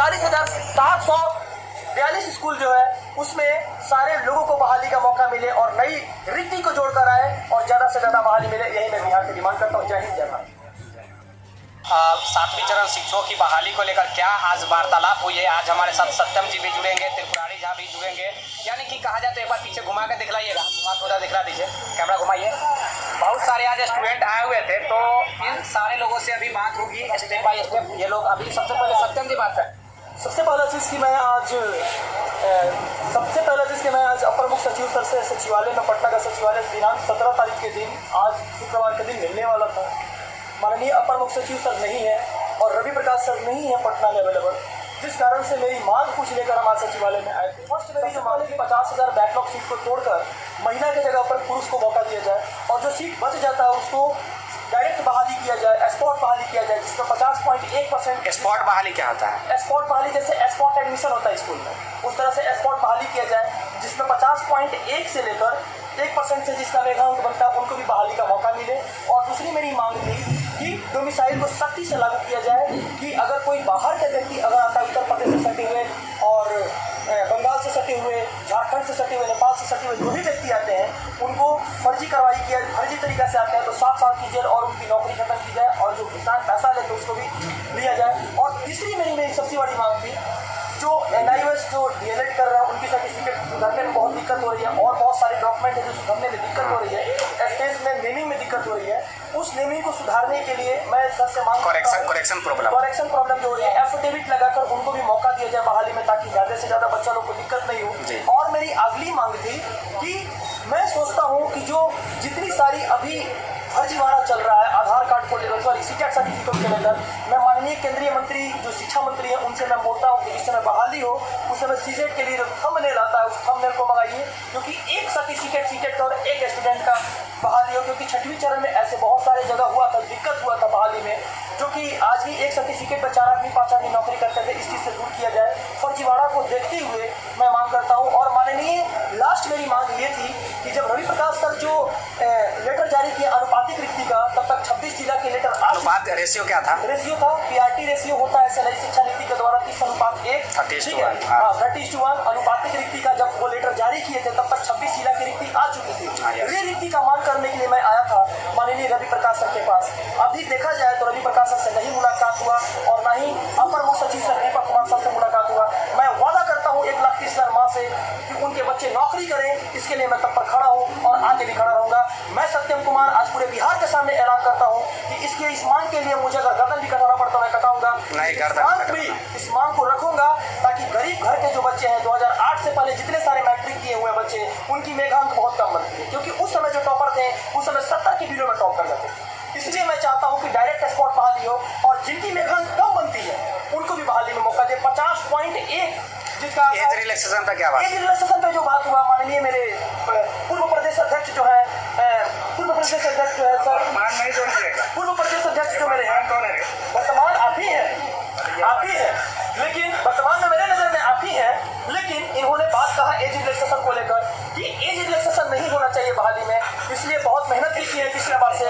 पैंतालीस हज़ार सात सौ बयालीस स्कूल जो है, उसमें सारे लोगों को बहाली का मौका मिले और नई रीति को जोड़कर आए और ज़्यादा से ज़्यादा बहाली मिले, यही मैं बिहार की डिमांड करता हूँ। जय हिंद, जय भारत। सातवीं चरण शिक्षकों की बहाली को लेकर क्या आज वार्तालाप हुई है? आज हमारे साथ सत्यम जी भी जुड़ेंगे, त्रिपुरारी झा भी जुड़ेंगे। यानी कि कहा जाए तो एक बार पीछे घुमा के दिखलाइएगा। घुमा उधर दिखला दीजिए। कैमरा घुमाइए। बहुत सारे आज स्टूडेंट आए हुए थे तो इन सारे लोगों से अभी बात होगी स्टेप बाय स्टेप ये लोग अभी सबसे पहले सत्यम जी बात करें। सबसे पहला चीज़ कि मैं आज सबसे पहला चीज़ कि मैं आज अपर मुख्य सचिव सर से सचिवालय में, पटना का सचिवालय दिनांक सत्रह तारीख के दिन, आज शुक्रवार के दिन मिलने वाला था। माननीय अपर मुख्य सचिव सर नहीं है और रवि प्रकाश सर नहीं है पटना में अवेलेबल जिस कारण से मेरी मांग कुछ लेकर हम आज सचिवालय में आए थे। फ़र्स्ट मेरी जो मांग थी पचास हज़ार बैकलॉग सीट को तोड़कर महिला की जगह पर पुरुष को मौका दिया जाए और जो सीट बच जाता है उसको डायरेक्ट बहाली किया जाए स्पॉट बहाली किया जाए जिसमें पचास पॉइंट एक परसेंट स्पॉट बहाली क्या होता है? स्पॉट बहाली जैसे स्पॉट एडमिशन होता है स्कूल में। उस तरह से स्पॉट बहाली किया जाए जिसमें पचास पॉइंट एक से लेकर एक परसेंट से जिसका मेघांक बनता है उनको भी बहाली का मौका मिले। और दूसरी मेरी मांग थी कि डोमिसाइल को सख्ती से लागू किया जाए कि अगर कोई बाहर के व्यक्ति अगर आता है उत्तर प्रदेश से सटे हुए और बंगाल से सटे हुए झारखंड से सटे हुए नेपाल से सटे हुए जो भी व्यक्ति आते हैं फर्जी कार्रवाई किया फर्जी तरीके से आते हैं तो सात साल की जेल और उनकी नौकरी खत्म की जाए और जो भुगतान पैसा ले तो उसको भी लिया जाए। और तीसरी मेरी मेरी सबसे बड़ी मांग थी जो एन जो डी कर रहे हैं उनकी सर्टिफिकेट सुधरने में बहुत दिक्कत हो रही है और बहुत सारे डॉक्यूमेंट है जो सुधरने में दिक्कत हो रही है। स्टेज में नेमिंग में दिक्कत हो रही है। उस नेमिंग को सुधारने के लिए मैं सर से मांग correction correction problem correction problem जो हो रही है एफिडेविट लगाकर उनको भी मौका दिया जाए बहाली में ताकि ज़्यादा से ज़्यादा बच्चा लोग को दिक्कत नहीं हो। और मेरी अगली मांग थी कि मैं सोचता हूँ कि जो जितनी सारी अभी फर्जीवाड़ा चल रहा है, आधार कार्ड को लेकर सॉरी सीटेट सर्टिफिकेट को लेकर, मैं माननीय केंद्रीय मंत्री, जो शिक्षा मंत्री है, उनसे मैं बोलता हूँ कि जिस समय बहाली हो, उस समय सीटेट के लिए जो थंबनेल आता है, उस थंबनेल को मंगाइए, क्योंकि एक सर्टिफिकेट सीटेट का और एक स्टूडेंट का बहाली हो, क्योंकि छठवीं चरण में ऐसे बहुत सारे जगह हुआ था, दिक्कत हुआ था बहाली में, जो कि आज भी एक सर्टिफिकेट पर चार आदमी, पाँच आदमी नौकरी करते थे, इस चीज़ से दूर किया जाए। फर्जीवाड़ा को देखते हुए मैं मांग करता हूँ लास्ट मेरी मांग ये थी कि जब रवि प्रकाश सर जो लेटर जारी किया अनुपातिक रिक्ति का तब तक 26 जिला के लेटर अनुपात रेशियो क्या था? रेशियो था पीआरटी रेशियो होता है नई शिक्षा नीति के द्वारा तीस अनुपात एक। ठीक है? हाँ। हाँ थर्टी टू वन अनुपातिक रिक्ति का जब वो लेटर जारी किए थे तब तक छब्बीस जिला की रिक्ति आ चुकी हाँ, थी. रे रिक्ति का मांग करने के लिए मैं आया था माननीय रवि प्रकाश सर के पास। अभी देखा इसके लिए मैं तब पर खड़ा हूँ और आगे भी खड़ा रहूँगा। मैं सत्यम कुमार आज पूरे बिहार के सामने ऐलान करता हूँ कि इसके इस मांग के लिए मुझे अगर गर्दन भी कटाना पड़ता मैं कटाऊँगा। इस मांग भी इस मांग को रखूँगा ताकि गरीब घर के जो बच्चे हैं 2008 से पहले जितने सारे मैट्रिक किए हुए बच्चे उनकी मेघांक बहुत कम बनती है। क्योंकि उस समय जो टॉपर थे उस समय सत्तर की वीडियो में टॉप कर जाते थे। इसलिए मैं चाहता हूँ कि डायरेक्ट स्पॉट बहाली हो और जिनकी मेघांक कम बनती है उनको भी बहाली में मौका दे। पचास पॉइंट एक जिसका एज रिलैक्सेशन का क्या बात? एज रिलैक्सेशन पे जो बात हुआ माननीय मेरे पूर्व प्रदेश अध्यक्ष जो है पूर्व प्रदेश अध्यक्ष जो है सर। मान नहीं जोड़िएगा पूर्व प्रदेश अध्यक्ष जो मेरे हैं। कौन है वर्तमान आप ही हैं। आप ही हैं। लेकिन वर्तमान में मेरे नज़र में आप ही हैं। लेकिन इन्होंने बात कहा एज रिलैक्सेशन को लेकर कि एज रिलैक्सेशन नहीं होना चाहिए बहाली में। इसलिए बहुत मेहनत भी की है पिछले बार से।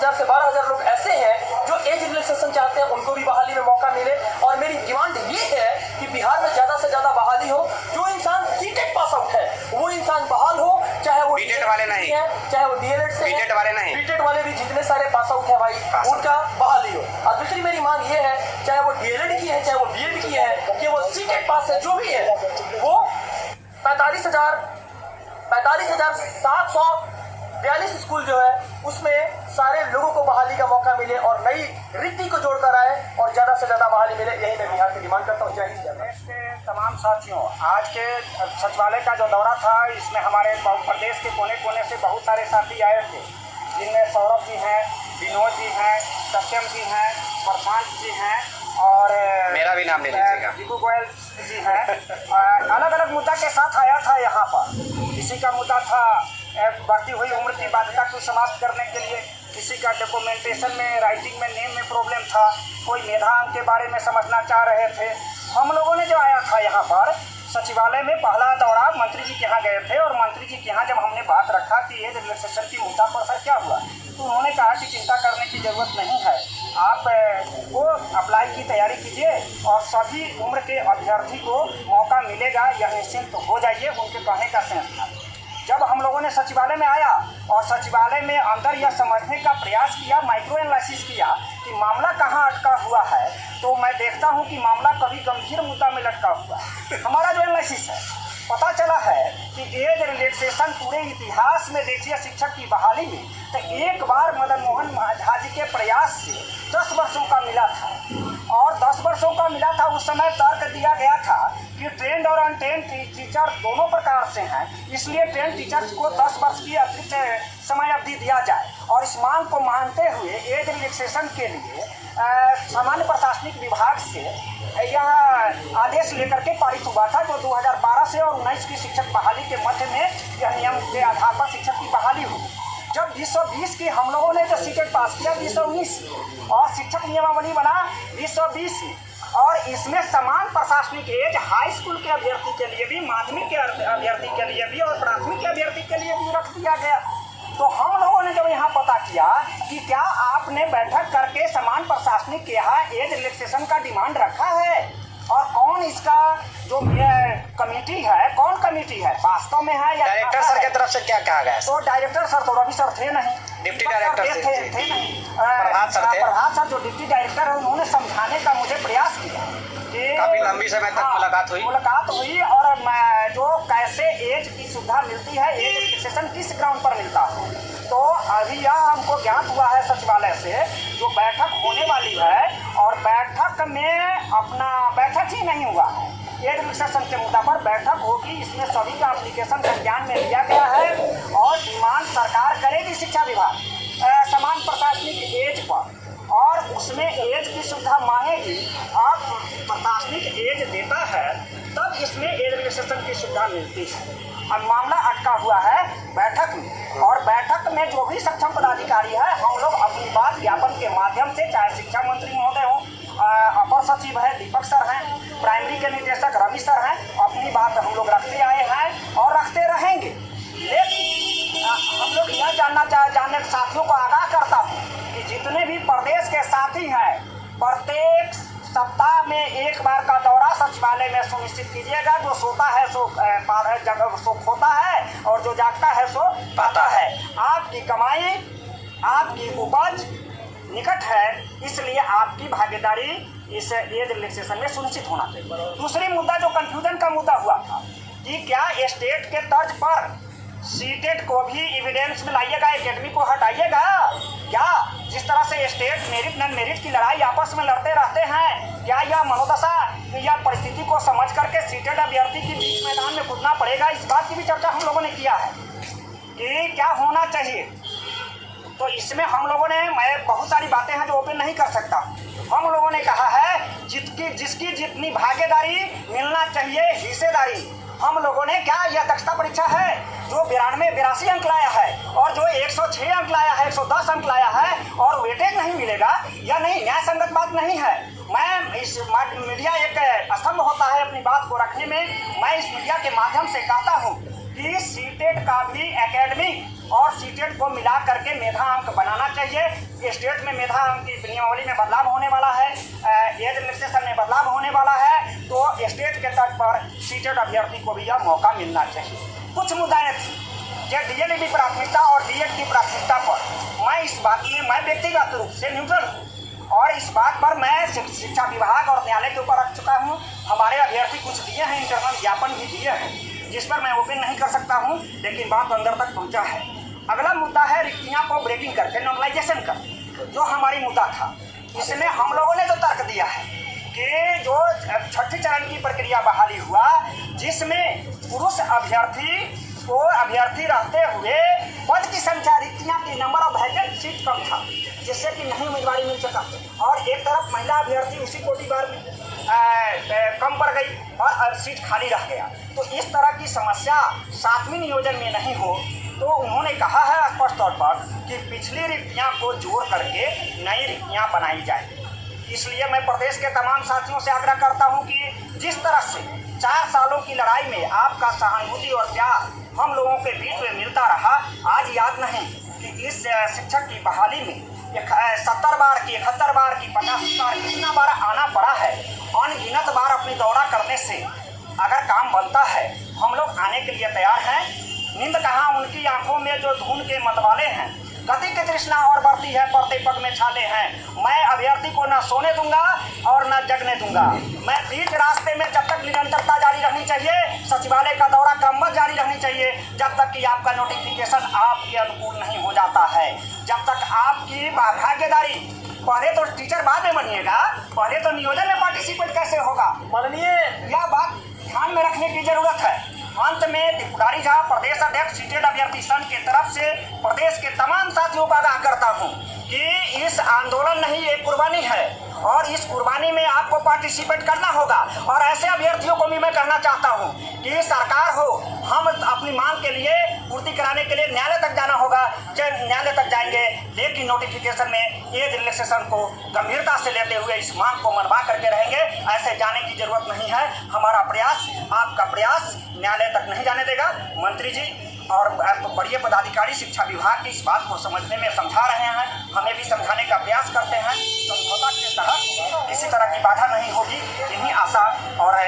हज़ार से बारह हज़ार लोग ऐसे हैं जो एज रिलैक्सेशन चाहते हैं उनको भी बहाली में मौका मिले। और मेरी डिमांड ये है कि बिहार में ज़्यादा से ज़्यादा बहाली हो। जो इंसान सीटेट पास आउट है वो इंसान बहाल हो चाहे वो BTET वाले नहीं। है चाहे वो डीएलएड से BTET वाले नहीं। बीटेड वाले भी जितने सारे पास आउट है भाई उनका बहाली हो। और दूसरी मेरी मांग ये है चाहे वो डीएलएड की है चाहे वो बीएड की है कि वो सीटेट पास है जो भी है वो पैंतालीस हज़ार पैंतालीस हज़ार सात सौ बयालीस स्कूल जो है उसमें सारे लोगों को बहाली का मौका मिले और नई रीति को जोड़कर आए और ज़्यादा से ज़्यादा बहाली मिले यही मैं बिहार की डिमांड करता हूँ। जय हिंद प्रदेश के तमाम साथियों आज के सचिवालय का जो दौरा था इसमें हमारे प्रदेश के कोने कोने से बहुत सारे साथी आए थे जिनमें सौरभ जी हैं विनोद जी हैं सत्यम जी हैं प्रशांत जी हैं और मेरा भी नाम ले लीजिएगा। दीपू गोयल जी हैं। अलग अलग मुद्दा के साथ आया था यहाँ पर। किसी का मुद्दा था बढ़ती हुई उम्र की बाध्यता को समाप्त करने के लिए किसी का डॉक्यूमेंटेशन में राइटिंग में नेम में प्रॉब्लम था, कोई मेधांक के बारे में समझना चाह रहे थे। हम लोगों ने जो आया था यहाँ पर, सचिवालय में पहला दौरा मंत्री जी के यहाँ गए थे और मंत्री जी के यहाँ जब हमने बात रखा कि एज रिलैक्सेशन की मुद्दा पर सर क्या हुआ? तो उन्होंने कहा कि चिंता करने की ज़रूरत नहीं है। आप वो अप्लाई की तैयारी कीजिए और सभी उम्र के अभ्यर्थी को मौका मिलेगा, यह निश्चिंत तो हो जाइए, उनके कहने का सेंस था हम लोगों ने सचिवालय में आया और सचिवालय में अंदर यह समझने का प्रयास किया माइक्रो एनालिसिस किया कि मामला कहाँ अटका हुआ है। तो मैं देखता हूँ कि मामला कभी गंभीर मुद्दा में लटका हुआ है। हमारा जो एनालिसिस है पता चला है कि एज रिलैक्सेशन पूरे इतिहास में देखिए शिक्षक की बहाली में तो एक बार मदन मोहन झा जी के प्रयास से दस वर्षों का मिला था। और दस वर्षों का मिला था उस समय तर्क दिया गया कि ट्रेंड और अनट्रेंड टीचर दोनों प्रकार से हैं, इसलिए ट्रेंड टीचर्स को दस वर्ष की अतिरिक्त समय अवधि दिया जाए। और इस मांग को मानते हुए एज रिलैक्सेशन के लिए सामान्य प्रशासनिक विभाग से यह आदेश लेकर के पारित हुआ था जो 2012 से और 19 की शिक्षक बहाली के मध्य में यह नियम के आधार पर शिक्षक की बहाली हुई। जब 2020 की हम लोगों ने जो सीटेट पास किया 2019 और शिक्षक नियमावली बना 2020 में और इसमें समान प्रशासनिक एज हाई स्कूल के अभ्यर्थी के लिए भी माध्यमिक के अभ्यर्थी के लिए भी और प्राथमिक के अभ्यर्थी के लिए भी रख दिया गया। तो हम लोगों ने जब यहाँ पता किया कि क्या आपने बैठक करके समान प्रशासनिक के यहाँ एज रिलैक्सेशन का डिमांड रखा है? और कौन इसका जो कमेटी है कौन कमेटी है? वास्तव में है या डायरेक्टर सर की तरफ़ से क्या कहा गया तो डायरेक्टर सर तो रवि सर थे नहीं। डिप्टी डायरेक्टर थे, थे, थे, प्रभात सर थे। प्रभात सर जो डिप्टी डायरेक्टर है उन्होंने समझाने का मुझे प्रयास किया कि काफ़ी लंबी समय तक हाँ, मुलाकात हुई। मुलाकात हुई और मैं जो कैसे एज की सुविधा मिलती है एज रिलैक्सेशन किस ग्राउंड पर मिलता है तो अभी यह हमको ज्ञात हुआ है सचिवालय से जो बैठक होने वाली है और बैठक में अपना बैठक ही नहीं हुआ है एज रिलैक्सेशन के मुद्दा पर बैठक होगी। इसमें सभी का एप्लीकेशन संज्ञान में लिया गया है और डिमांड सरकार करेगी शिक्षा विभाग समान प्रशासनिक एज पर। और उसमें एज की सुविधा मांगेगी। और प्रशासनिक एज देता है, तब इसमें एज रिलैक्सेशन की सुविधा मिलती है। अब मामला अटका हुआ है बैठक में। और बैठक में जो भी सक्षम पदाधिकारी है, हम लोग अपनी बात ज्ञापन के माध्यम से, चाहे शिक्षा मंत्री महोदय हो अपर सचिव है, दीपक सर हैं प्राइमरी के निदेशक रवि सर हैं अपनी बात हम लोग रखते आए हैं और रखते रहेंगे। लेकिन हम लोग यह जानना चाह जानने साथियों को आगाह करता हूँ कि जितने भी प्रदेश के साथी हैं प्रत्येक सप्ताह में एक बार का दौरा सचिवालय में सुनिश्चित कीजिएगा। जो सोता है सो अ, पा- अ, जग- सो खोता है और जो जागता है सो पाता है। आपकी कमाई आपकी उपज निकट है इसलिए आपकी भागीदारी इस एज रिलैक्सेशन में सुनिश्चित होना चाहिए। दूसरी मुद्दा जो कंफ्यूजन का मुद्दा हुआ था कि क्या स्टेट के तर्ज पर सीटेट को भी एविडेंस में लाइएगा एकेडमी को हटाइएगा? क्या जिस तरह से स्टेट मेरिट नन मेरिट की लड़ाई आपस में लड़ते रहते हैं, क्या यह मनोदशा या परिस्थिति को समझ करके सीटेड अभ्यर्थी की बीच मैदान में कूदना पड़ेगा? इस बात की भी चर्चा हम लोगों ने किया है कि क्या होना चाहिए? तो इसमें हम लोगों ने, मैं बहुत सारी बातें हैं जो ओपन नहीं कर सकता। हम लोगों ने कहा है, जितकी, जिसकी जितनी भागीदारी मिलना चाहिए, हिस्सेदारी। हम लोगों ने क्या, यह दक्षता परीक्षा है, जो बिरानवे, बिरासी अंक लाया है, और जो 106 अंक लाया है 110 अंक लाया है, और वेटेज नहीं मिलेगा, यह नहीं न्याय संगत बात नहीं है। मैं इस मीडिया एक स्तंभ होता है अपनी बात को रखने में, मैं इस मीडिया के माध्यम से कहता हूँ कि सीटेट का भी एकेडमिक और सीटेट को मिला करके मेधा अंक बनाना चाहिए। स्टेट में मेधा अंक की नियमावली में बदलाव होने वाला है। एज रिलैक्सेशन में बदलाव होने वाला है तो स्टेट के तट पर सीटेट अभ्यर्थी को भी यह मौका मिलना चाहिए। कुछ मुद्दाएँ थी जो डीएलएड की प्राथमिकता और डीएड की प्राथमिकता पर। मैं इस बात में मैं व्यक्तिगत रूप से न्यूट्रल हूँ। और इस बात पर मैं शिक्षा विभाग और न्यायालय के ऊपर रख चुका हूँ। हमारे अभ्यर्थी कुछ दिए हैं इंटरनल ज्ञापन भी दिए हैं, जिस पर मैं ओपन नहीं कर सकता हूँ, लेकिन बात अंदर तक पहुँचा है। अगला मुद्दा है रिक्तियाँ को ब्रेकिंग करके नॉर्मलाइजेशन कर, जो हमारी मुद्दा था। इसमें हम लोगों ने जो तर्क दिया है कि जो छठी चरण की प्रक्रिया बहाली हुआ, जिसमें पुरुष अभ्यर्थी को अभ्यर्थी रहते हुए पद की संख्या रिक्तियाँ की नंबर ऑफ़ वैकेंट सीट कम था, जिससे कि नहीं उम्मीदवारी मिल सका। और एक तरफ़ महिला अभ्यर्थी उसी कोटि बार में कम पड़ गई और सीट खाली रह गया। तो इस तरह की समस्या सातवीं नियोजन में नहीं हो तो उन्होंने कहा है स्पष्ट तौर पर कि पिछली रिक्तियाँ को जोड़ करके नई रिक्तियाँ बनाई जाए। इसलिए मैं प्रदेश के तमाम साथियों से आग्रह करता हूँ कि जिस तरह से चार सालों की लड़ाई में आपका सहानुभूति और प्यार हम लोगों के बीच में मिलता रहा, आज याद नहीं कि इस शिक्षक की बहाली में सत्तर बार की, इकहत्तर बार की, पचास बार कितना बार आना पड़ा है। अनगिनत बार अपनी दौरा करने से अगर काम बनता है, हम लोग आने के लिए तैयार हैं। नींद कहा उनकी आँखों में जो धुन के मतवाले हैं? गति की तृष्णा और बढ़ती है पड़ते पग में छाले हैं। मैं अभ्यर्थी को न सोने दूँगा और न जगने दूँगा। मैं बीच रास्ते में जब तक निरंतरता जारी रहनी चाहिए सचिवालय का दौरा क्रमबद्ध जारी रहनी चाहिए। जब तक कि आपका नोटिफिकेशन आपके अनुकूल नहीं हो जाता है। जब तक आपकी भाग्यदारी पहले तो टीचर बाद में बनिएगा पहले तो नियोजन में पार्टिसिपेट कैसे होगा? माननीय। यह बात ध्यान में रखने की ज़रूरत है। अंत में त्रिपुरारी झा प्रदेश अध्यक्ष, सीटेड अभ्यर्थी संघ की तरफ़ से प्रदेश के तमाम साथियों का आगाह करता हूँ कि इस आंदोलन नहीं एक कुर्बानी है और इस कुर्बानी में आपको पार्टिसिपेट करना होगा। और ऐसे अभ्यर्थियों को भी मैं कहना चाहता हूँ कि सरकार हो, हम अपनी मांग के लिए पूर्ति कराने के लिए न्यायालय तक जाना होगा। न्यायालय तक जाएँगे, लेकिन नोटिफिकेशन में एज रिलैक्सेशन को गंभीरता से लेते हुए इस मांग को मनवा करके रहेंगे। ऐसे जाने की ज़रूरत नहीं है। हमारा प्रयास, आपका प्रयास न्यायालय तक नहीं जाने देगा। मंत्री जी और बड़े पदाधिकारी शिक्षा विभाग की इस बात को समझने में समझा रहे हैं। हमें भी समझाने का प्रयास करते हैं। समझौता के तहत किसी तरह की बाधा नहीं होगी। इन्हीं आशा और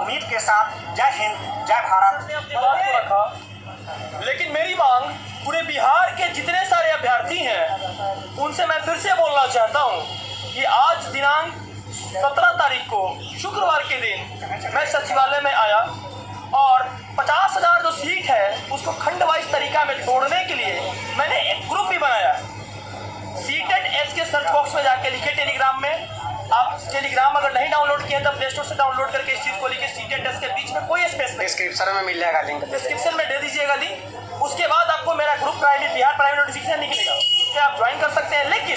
उम्मीद के साथ जय हिंद, जय भारत। लेकिन मेरी मांग, पूरे बिहार के जितने सारे अभ्यर्थी हैं, उनसे मैं फिर से बोलना चाहता हूँ कि आज दिनांक सत्रह तारीख को शुक्रवार के दिन मैं सचिवालय में आया। उसको खंड वाइज तरीका में तोड़ने के लिए मैंने एक ग्रुप भी बनाया। सीटेड एस के सर्च बॉक्स में जाके लिखे टेलीग्राम में। आप टेलीग्राम अगर नहीं डाउनलोड किए तो प्ले स्टोर से डाउनलोड करके इस चीज़ को लिखे सीटेड एस के बीच में कोई स्पेस नहीं। डिस्क्रिप्शन में मिल जाएगा लिंक डिस्क्रिप्शन में दे दीजिएगा लिंक उसके बाद आपको मेरा group private Bihar private notification निकलेगा। उससे आप ज्वाइन कर सकते हैं। लेकिन